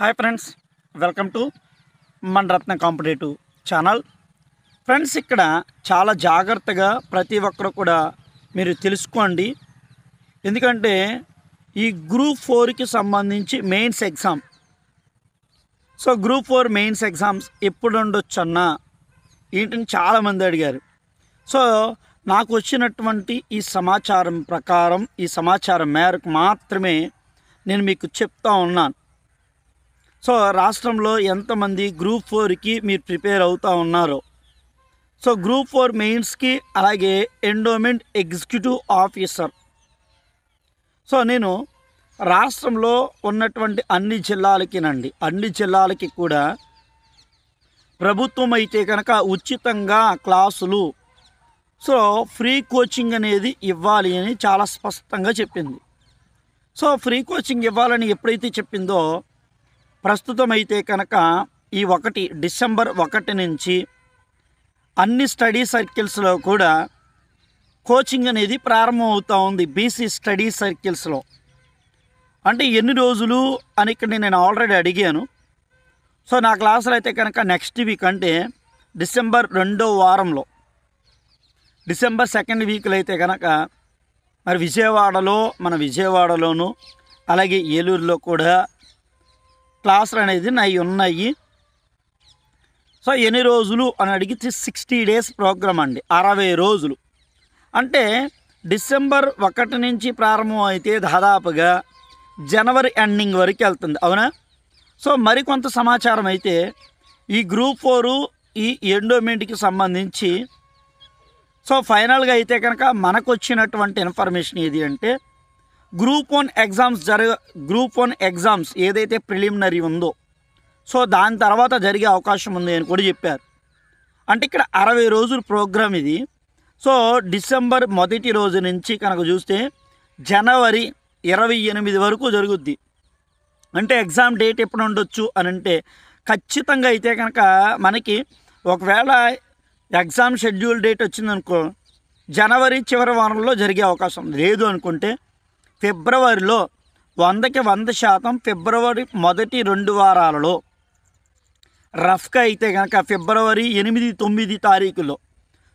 Hi friends welcome to మన రత్న competitive channel. Friends ఇక్కడ చాలా జాగ్రత్తగా ప్రతి ఒక్కరు కూడా మీరు తెలుసుకోండి. ఎందుకంటే ఈ గ్రూప్ ఫోర్కి సంబంధించి mains exam. So group four mains exams ఎప్పుడు ఉండొచ్చు అన్నా ఏంటని చాలామంది అడిగారు. సో నాకు వచ్చినటువంటి ఈ సమాచారం ప్రకారం ఈ సమాచారం మేరకు మాత్రమే నేను మీకు చెప్తా ఉన్నాను. సో రాష్ట్రంలో ఎంతమంది గ్రూప్ ఫోర్కి మీరు ప్రిపేర్ అవుతూ ఉన్నారో. సో గ్రూప్ ఫోర్ మెయిన్స్కి అలాగే ఎండోమెంట్ ఎగ్జిక్యూటివ్ ఆఫీసర్. సో నేను రాష్ట్రంలో ఉన్నటువంటి అన్ని జిల్లాలకినండి అన్ని జిల్లాలకి కూడా ప్రభుత్వం అయితే కనుక ఉచితంగా క్లాసులు సో ఫ్రీ కోచింగ్ అనేది ఇవ్వాలి అని చాలా స్పష్టంగా చెప్పింది. సో ఫ్రీ కోచింగ్ ఇవ్వాలని ఎప్పుడైతే చెప్పిందో ప్రస్తుతం అయితే కనుక ఈ ఒకటి డిసెంబర్ ఒకటి నుంచి అన్ని స్టడీ సర్కిల్స్లో కూడా కోచింగ్ అనేది ప్రారంభమవుతూ ఉంది బీసీ స్టడీ సర్కిల్స్లో. అంటే ఎన్ని రోజులు అని ఇక్కడ నేను ఆల్రెడీ అడిగాను. సో నా క్లాసులు అయితే కనుక నెక్స్ట్ వీక్ అంటే డిసెంబర్ రెండో వారంలో. డిసెంబర్ సెకండ్ వీక్లో అయితే కనుక మరి విజయవాడలో మన విజయవాడలోను అలాగే ఏలూరులో కూడా క్లాసులు అనేది నాయి ఉన్నాయి. సో ఎన్ని రోజులు అని అడిగితే సిక్స్టీ డేస్ ప్రోగ్రామ్ అండి. అరవై రోజులు. అంటే డిసెంబర్ ఒకటి నుంచి ప్రారంభం అయితే దాదాపుగా జనవరి ఎండింగ్ వరకు వెళ్తుంది. అవునా? సో మరికొంత సమాచారం అయితే ఈ గ్రూప్ ఫోరు ఈ ఎండోమెంట్కి సంబంధించి సో ఫైనల్గా అయితే కనుక మనకు వచ్చినటువంటి ఇన్ఫర్మేషన్ ఏది అంటే గ్రూప్ వన్ ఎగ్జామ్స్ జరగ గ్రూప్ వన్ ఎగ్జామ్స్ ఏదైతే ప్రిలిమినరీ ఉందో సో దాని తర్వాత జరిగే అవకాశం ఉంది అని కూడా చెప్పారు. అంటే ఇక్కడ అరవై రోజుల ప్రోగ్రామ్ ఇది. సో డిసెంబర్ మొదటి రోజు నుంచి కనుక చూస్తే జనవరి ఇరవై ఎనిమిది వరకు జరుగుద్ది. అంటే ఎగ్జామ్ డేట్ ఎప్పుడు ఉండొచ్చు అని అంటే ఖచ్చితంగా అయితే కనుక మనకి ఒకవేళ ఎగ్జామ్ షెడ్యూల్ డేట్ వచ్చిందనుకో జనవరి చివరి వారంలో జరిగే అవకాశం లేదు అనుకుంటే ఫిబ్రవరిలో వందకి వంద శాతం ఫిబ్రవరి మొదటి రెండు వారాలలో రఫ్గా అయితే కనుక ఫిబ్రవరి ఎనిమిది తొమ్మిది తారీఖులో.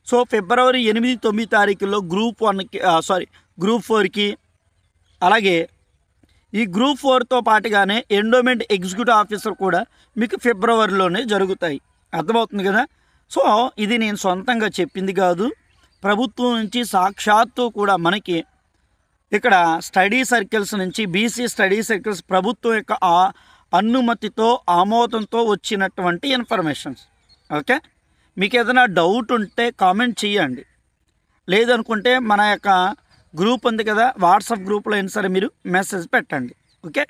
సో ఫిబ్రవరి ఎనిమిది తొమ్మిది తారీఖుల్లో గ్రూప్ వన్కి సారీ గ్రూప్ ఫోర్కి అలాగే ఈ గ్రూప్ ఫోర్తో పాటుగానే ఎండోమెంట్ ఎగ్జిక్యూటివ్ ఆఫీసర్ కూడా మీకు ఫిబ్రవరిలోనే జరుగుతాయి. అర్థమవుతుంది కదా? సో ఇది నేను సొంతంగా చెప్పింది కాదు. ప్రభుత్వం నుంచి సాక్షాత్తు కూడా మనకి ఇక్కడ స్టడీ సర్కిల్స్ నుంచి బీసీ స్టడీ సర్కిల్స్ ప్రభుత్వం యొక్క అనుమతితో ఆమోదంతో వచ్చినటువంటి ఇన్ఫర్మేషన్స్ ఓకే? మీకు ఏదైనా డౌట్ ఉంటే కామెంట్ చేయండి. లేదనుకుంటే మన యొక్క గ్రూప్ ఉంది కదా వాట్సాప్ గ్రూప్లో అయినా సరే మీరు మెసేజ్ పెట్టండి. ఓకే?